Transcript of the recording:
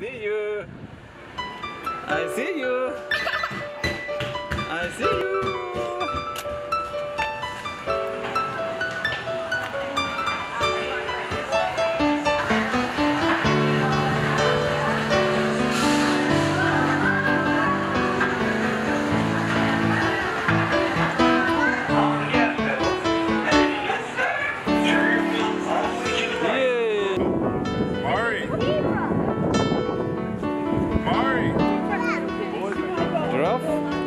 see you. I see you. I see you. photograph